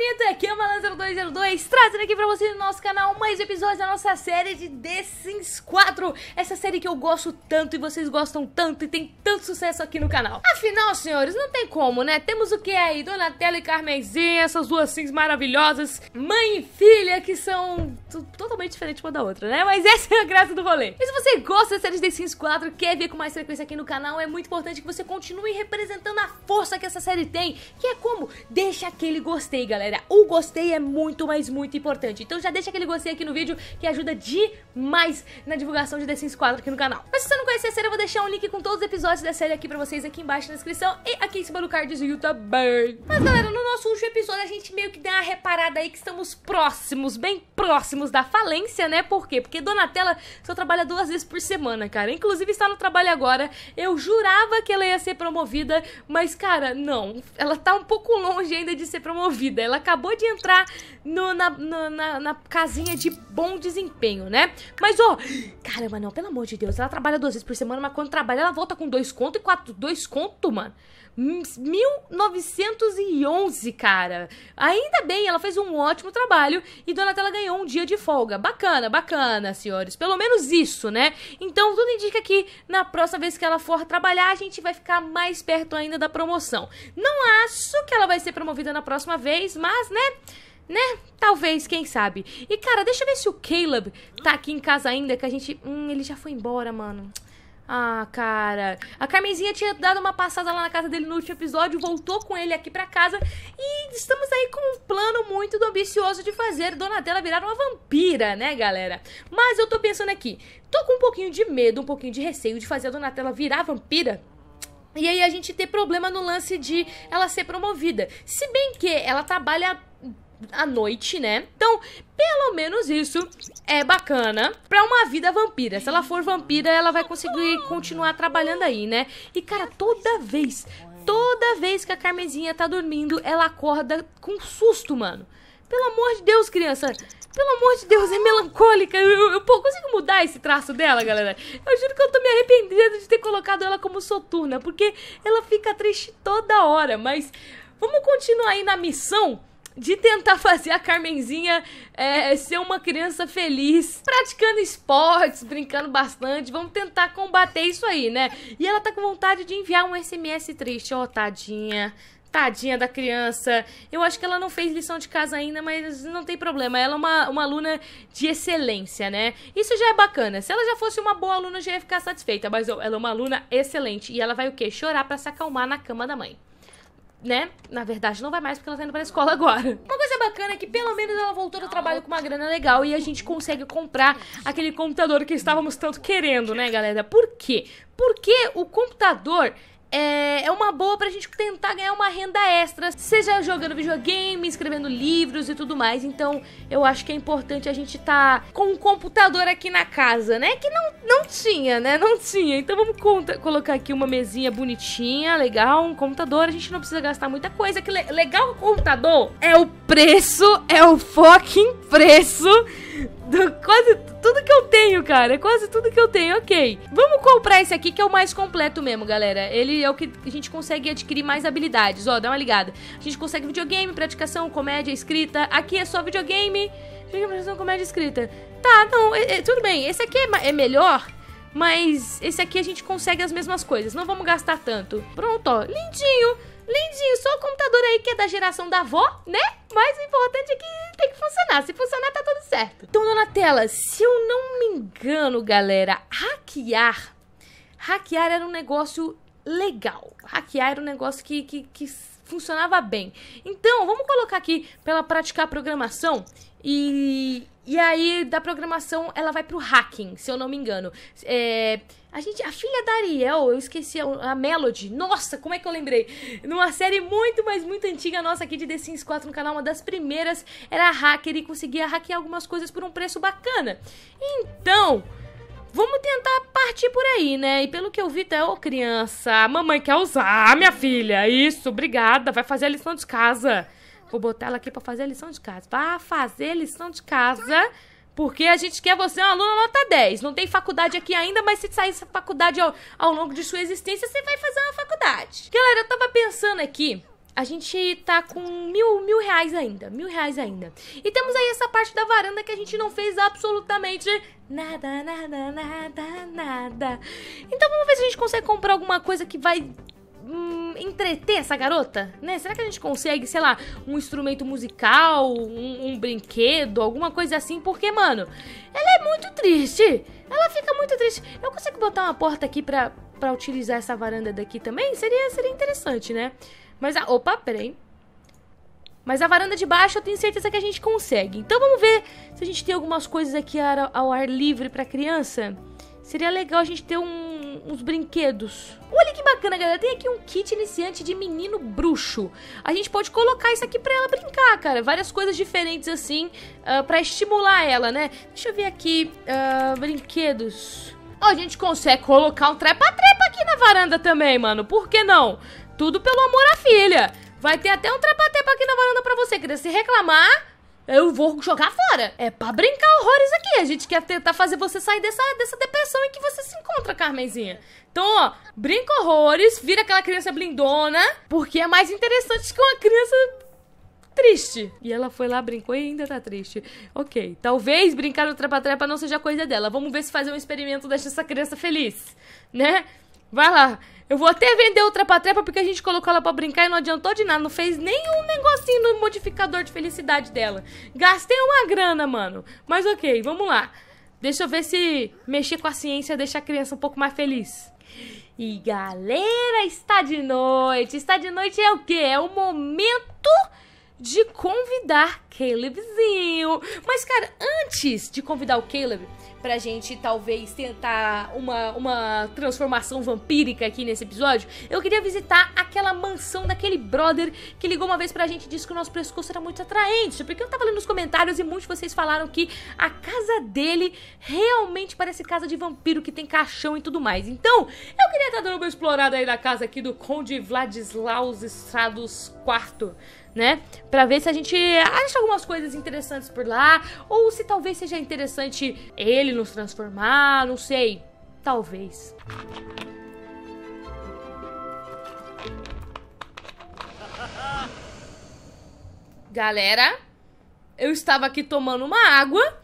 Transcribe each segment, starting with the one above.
bonito, aqui é o Malandro202 trazendo aqui pra vocês no nosso canal mais episódios da nossa série de The Sims 4 Essa série que eu gosto tanto e vocês gostam tanto e tem tanto sucesso aqui no canal Afinal, senhores, não tem como, né? Temos o que aí? Donatella e Carmenzinha, essas duas Sims maravilhosas Mãe e filha que são totalmente diferentes uma da outra, né? Mas essa é a graça do rolê E se você gosta da série de The Sims 4, quer ver com mais frequência aqui no canal É muito importante que você continue representando a força que essa série tem Que é como? Deixa aquele gostei, galera. O gostei é muito, mas muito importante. Então já deixa aquele gostei aqui no vídeo que ajuda demais na divulgação de The Sims 4 aqui no canal. Mas se você não conhece a série, eu vou deixar um link com todos os episódios da série aqui pra vocês aqui embaixo na descrição e aqui em cima do card do YouTube. Mas galera, no nosso último episódio a gente meio que deu uma reparada aí que estamos próximos, bem próximos da falência, né? Por quê? Porque Donatella só trabalha duas vezes por semana, cara. Inclusive está no trabalho agora. Eu jurava que ela ia ser promovida, mas cara, não. Ela tá um pouco longe ainda de ser promovida. Ela acabou de entrar no, na, no, na, na, casinha de bom desempenho, né? Mas, ó, caramba, não, pelo amor de Deus, ela trabalha duas vezes por semana, mas quando trabalha, ela volta com dois conto e quatro, dois conto, mano. 1911, cara. Ainda bem, ela fez um ótimo trabalho e Donatella ganhou um dia de folga. Bacana, bacana, senhores. Pelo menos isso, né? Então, tudo indica que na próxima vez que ela for trabalhar, a gente vai ficar mais perto ainda da promoção. Não acho que ela vai ser promovida na próxima vez, mas, né? né? Talvez, quem sabe. E, cara, deixa eu ver se o Caleb tá aqui em casa ainda, que a gente... Hum, ele já foi embora, mano. Ah, cara. A Carmenzinha tinha dado uma passada lá na casa dele no último episódio, voltou com ele aqui pra casa e estamos aí com um plano muito ambicioso de fazer Donatella virar uma vampira, né, galera? Mas eu tô pensando aqui, tô com um pouquinho de medo, um pouquinho de receio de fazer a Donatella virar vampira. E aí a gente ter problema no lance de ela ser promovida. Se bem que ela trabalha à noite, né? Então, pelo menos isso é bacana pra uma vida vampira. Se ela for vampira, ela vai conseguir continuar trabalhando aí, né? E, cara, toda vez, toda vez que a Carmezinha tá dormindo, ela acorda com susto, mano. Pelo amor de Deus, criança. Pelo amor de Deus, é melancólica. Eu, eu, eu consigo mudar esse traço dela, galera. Eu juro que eu tô me arrependendo de ter colocado ela como soturna, porque ela fica triste toda hora. Mas vamos continuar aí na missão de tentar fazer a Carmenzinha é, ser uma criança feliz, praticando esportes, brincando bastante. Vamos tentar combater isso aí, né? E ela tá com vontade de enviar um SMS triste. Ó, oh, tadinha. Tadinha da criança. Eu acho que ela não fez lição de casa ainda, mas não tem problema. Ela é uma, uma aluna de excelência, né? Isso já é bacana. Se ela já fosse uma boa aluna, já ia ficar satisfeita. Mas ela é uma aluna excelente. E ela vai o quê? Chorar para se acalmar na cama da mãe né? Na verdade, não vai mais porque ela tá indo pra escola agora. Uma coisa bacana é que pelo menos ela voltou do trabalho com uma grana legal e a gente consegue comprar aquele computador que estávamos tanto querendo, né, galera? Por quê? Porque o computador é, é uma boa pra gente tentar ganhar uma renda extra, seja jogando videogame, escrevendo livros e tudo mais. Então, eu acho que é importante a gente tá com um computador aqui na casa, né? Que não, não tinha, né? Não tinha. Então, vamos conta, colocar aqui uma mesinha bonitinha, legal, um computador. A gente não precisa gastar muita coisa. Que le legal o computador é o preço, é o fucking preço quase tudo que eu tenho, cara. Quase tudo que eu tenho, ok. Vamos comprar esse aqui que é o mais completo mesmo, galera. Ele é o que a gente consegue adquirir mais habilidades. Ó, dá uma ligada. A gente consegue videogame, praticação, comédia, escrita. Aqui é só videogame, videogame, praticação, comédia, escrita. Tá, não, é, é, tudo bem. Esse aqui é, é melhor, mas esse aqui a gente consegue as mesmas coisas. Não vamos gastar tanto. Pronto, ó. Lindinho. Lindinho. Só o computador aí que é da geração da avó, né? Mas o importante é que tem que funcionar. Se funcionar, tá tudo certo. Então, dona Tela, se eu não me engano, galera, hackear. Hackear era um negócio legal. Hackear era um negócio que, que, que funcionava bem. Então, vamos colocar aqui para ela praticar programação e, e aí da programação ela vai pro hacking, se eu não me engano. É, a gente, a filha da Ariel, eu esqueci a, a, Melody. Nossa, como é que eu lembrei? Numa série muito, mas muito antiga nossa aqui de The Sims 4 no canal, uma das primeiras era hacker e conseguia hackear algumas coisas por um preço bacana. Então, Vamos tentar partir por aí, né? E pelo que eu vi, tá, ô criança, a mamãe quer usar, minha filha. Isso, obrigada. Vai fazer a lição de casa. Vou botar ela aqui pra fazer a lição de casa. Vá fazer a lição de casa. Porque a gente quer você uma aluna nota 10. Não tem faculdade aqui ainda, mas se sair essa faculdade ao, ao longo de sua existência, você vai fazer uma faculdade. Galera, eu tava pensando aqui a gente tá com mil, mil reais ainda. Mil reais ainda. E temos aí essa parte da varanda que a gente não fez absolutamente nada, nada, nada, nada. Então vamos ver se a gente consegue comprar alguma coisa que vai hum, entreter essa garota, né? Será que a gente consegue, sei lá, um instrumento musical, um, um, brinquedo, alguma coisa assim? Porque, mano, ela é muito triste. Ela fica muito triste. Eu consigo botar uma porta aqui pra, pra utilizar essa varanda daqui também? Seria, seria interessante, né? Mas a. Opa, peraí. Mas a varanda de baixo eu tenho certeza que a gente consegue. Então vamos ver se a gente tem algumas coisas aqui ao ar livre pra criança. Seria legal a gente ter um, uns brinquedos. Olha bacana, galera. Tem aqui um kit iniciante de menino bruxo. A gente pode colocar isso aqui pra ela brincar, cara. Várias coisas diferentes assim, uh, pra estimular ela, né? Deixa eu ver aqui. Uh, brinquedos. Oh, a gente consegue colocar um trepa-trepa aqui na varanda também, mano. Por que não? Tudo pelo amor à filha. Vai ter até um trepa-trepa aqui na varanda pra você. Querer se reclamar, eu vou jogar fora. É pra brincar horrores aqui. A gente quer tentar fazer você sair dessa, dessa depressão em que você se encontra, Carmenzinha. Então, ó, brinca horrores, vira aquela criança blindona, porque é mais interessante que uma criança triste. E ela foi lá, brincou e ainda tá triste. Ok, talvez brincar no trepa-trepa não seja coisa dela. Vamos ver se fazer um experimento deixa essa criança feliz, né? Vai lá. Eu vou até vender o trepa-trepa porque a gente colocou ela pra brincar e não adiantou de nada. Não fez nenhum negocinho no modificador de felicidade dela. Gastei uma grana, mano. Mas ok, vamos lá. Deixa eu ver se mexer com a ciência deixa a criança um pouco mais feliz. E galera, está de noite. Está de noite é o quê? É o momento de convidar Calebzinho. Mas, cara, antes de convidar o Caleb, pra gente talvez tentar uma, uma transformação vampírica aqui nesse episódio, eu queria visitar aquela mansão daquele brother que ligou uma vez pra gente e disse que o nosso pescoço era muito atraente. Porque eu tava lendo nos comentários e muitos de vocês falaram que a casa dele realmente parece casa de vampiro, que tem caixão e tudo mais. Então, eu queria estar dando uma explorada aí na casa aqui do Conde Vladislaus Strados IV né? Pra ver se a gente acha algumas coisas interessantes por lá, ou se talvez seja interessante ele nos transformar, não sei. Talvez. Galera, eu estava aqui tomando uma água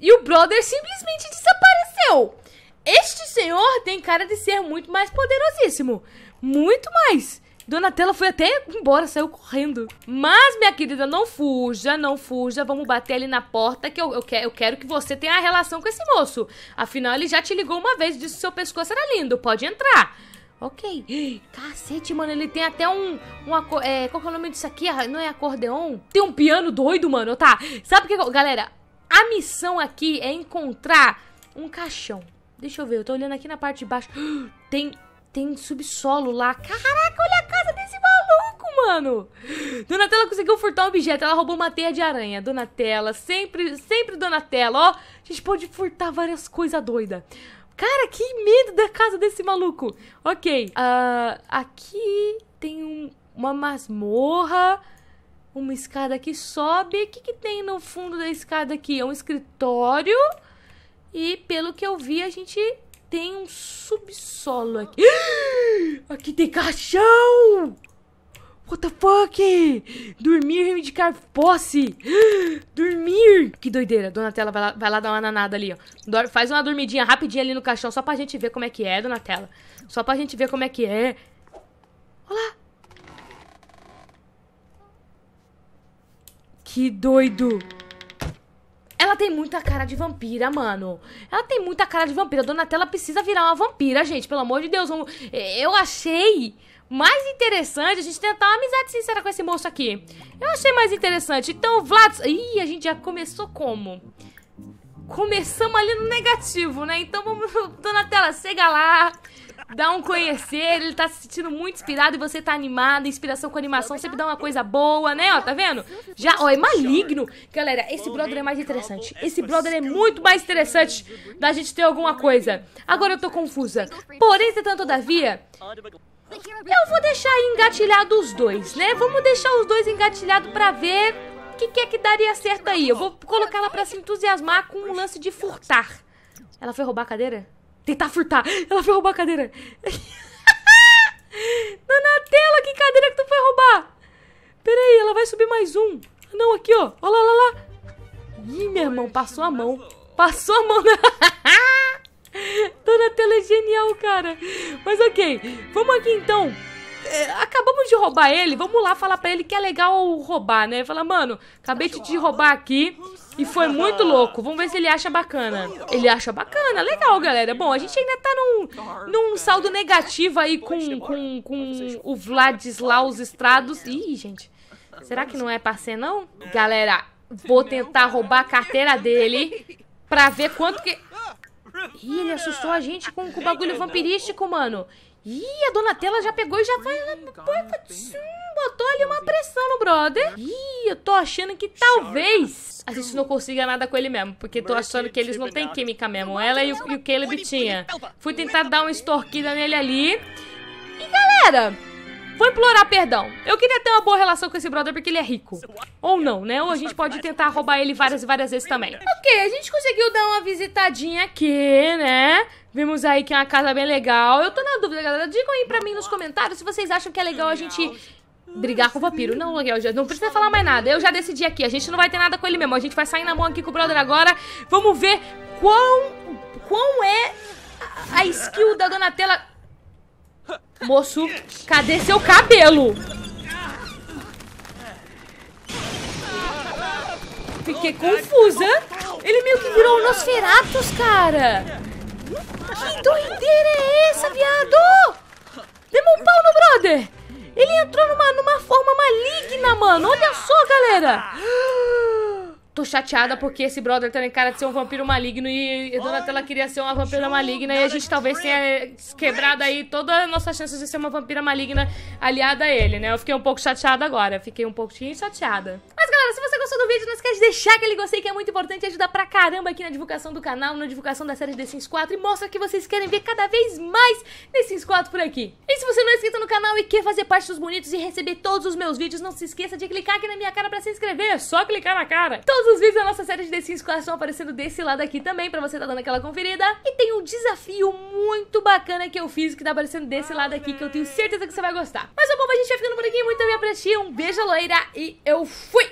e o brother simplesmente desapareceu. Este senhor tem cara de ser muito mais poderosíssimo. Muito mais. Donatella foi até embora, saiu correndo. Mas, minha querida, não fuja, não fuja. Vamos bater ali na porta que eu, eu, quero, eu quero que você tenha a relação com esse moço. Afinal, ele já te ligou uma vez e disse que seu pescoço era lindo. Pode entrar. Ok. Cacete, mano, ele tem até um. um é, qual é o nome disso aqui? Ah, não é acordeon? Tem um piano doido, mano. Tá. Sabe o que. Galera, a missão aqui é encontrar um caixão. Deixa eu ver, eu tô olhando aqui na parte de baixo. Tem tem subsolo lá. Caraca, olha a casa desse maluco, mano. Donatella conseguiu furtar um objeto. Ela roubou uma teia de aranha. Donatella, sempre, sempre Donatella. Ó, a gente pode furtar várias coisas doidas. Cara, que medo da casa desse maluco. Ok, uh, aqui tem um, uma masmorra. Uma escada que sobe. O que, que tem no fundo da escada aqui? É um escritório. E pelo que eu vi, a gente tem um subsolo aqui. Aqui tem caixão! What the fuck? Dormir, reivindicar posse. Dormir. Que doideira. Donatella, vai lá, vai lá dar uma nanada ali, ó. Faz uma dormidinha rapidinho ali no caixão, só pra gente ver como é que é, Donatella. Só pra gente ver como é que é. Olha lá. Que doido. Tem muita cara de vampira, mano. Ela tem muita cara de vampira. Donatella precisa virar uma vampira, gente. Pelo amor de Deus. Eu achei mais interessante a gente tentar uma amizade sincera com esse moço aqui. Eu achei mais interessante. Então, Vlad... Ih, a gente já começou como? Começamos ali no negativo, né? Então vamos... Donatella, chega lá dá um conhecer, ele tá se sentindo muito inspirado e você tá animado. Inspiração com animação sempre dá uma coisa boa, né? Ó, tá vendo? Já, ó, é maligno. Galera, esse brother é mais interessante. Esse brother é muito mais interessante da gente ter alguma coisa. Agora eu tô confusa. Porém, entretanto, todavia, eu vou deixar engatilhado os dois, né? Vamos deixar os dois engatilhados pra ver o que, que é que daria certo aí. Eu vou colocar ela pra se entusiasmar com um lance de furtar. Ela foi roubar a cadeira? Tentar furtar. Ela foi roubar a cadeira. Donatella, que cadeira que tu foi roubar? Pera aí, ela vai subir mais um. Não, aqui, ó. Olha lá, olha lá. Ih, meu irmão, passou a mão. Passou a mão. Donatella é genial, cara. Mas ok, vamos aqui então. É, acabamos de roubar ele, vamos lá falar pra ele que é legal roubar, né? Fala, mano, acabei de te roubar aqui e foi muito louco. Vamos ver se ele acha bacana. Ele acha bacana, legal, galera. Bom, a gente ainda tá num, num saldo negativo aí com, com, com o Vladislaus Estrados. Ih, gente, será que não é ser, não? Galera, vou tentar roubar a carteira dele pra ver quanto que... Ih, ele assustou a gente com, com o bagulho vampirístico, mano. Ih, a Donatella já pegou e já foi. Botou ali uma pressão no brother. Ih, eu tô achando que talvez a gente não consiga nada com ele mesmo. Porque tô achando que eles não têm química mesmo. Ela e o, e o Caleb tinha. Fui tentar dar uma extorquida nele ali. E galera, Vou implorar perdão. Eu queria ter uma boa relação com esse brother porque ele é rico. Ou não, né? Ou a gente pode tentar roubar ele várias e várias vezes também. Ok, a gente conseguiu dar uma visitadinha aqui, né? Vimos aí que é uma casa bem legal. Eu tô na dúvida, galera. Digam aí pra mim nos comentários se vocês acham que é legal a gente brigar com o vampiro. Não, Miguel, já não precisa falar mais nada. Eu já decidi aqui. A gente não vai ter nada com ele mesmo. A gente vai sair na mão aqui com o brother agora. Vamos ver quão, quão é a skill da Donatella. Moço, cadê seu cabelo? Fiquei confusa. Ele meio que virou o Nosferatus, cara. Que doideira é essa, viado? Demos um pau no brother. Ele entrou numa, numa forma maligna, mano. Olha só, galera. Tô chateada porque esse brother tem cara de ser um vampiro maligno e a Donatella queria ser uma vampira maligna e a gente talvez tenha quebrado aí toda a nossa chance de ser uma vampira maligna aliada a ele, né? Eu fiquei um pouco chateada agora, fiquei um pouquinho chateada. Mas galera, se você gostou do vídeo, não esquece de deixar aquele gostei que é muito importante e ajuda pra caramba aqui na divulgação do canal, na divulgação da série The Sims 4 e mostra que vocês querem ver cada vez mais The Sims 4 por aqui. E se você não é inscrito no canal e quer fazer parte dos bonitos e receber todos os meus vídeos, não se esqueça de clicar aqui na minha cara pra se inscrever, é só clicar na cara. Todos Todos os vídeos da nossa série de The Sims 4 estão aparecendo desse lado aqui também, pra você tá dando aquela conferida. E tem um desafio muito bacana que eu fiz, que tá aparecendo desse lado aqui, que eu tenho certeza que você vai gostar. Mas, o povo, a gente vai ficando por aqui. Muito obrigada pra um beijo, loira, e eu fui!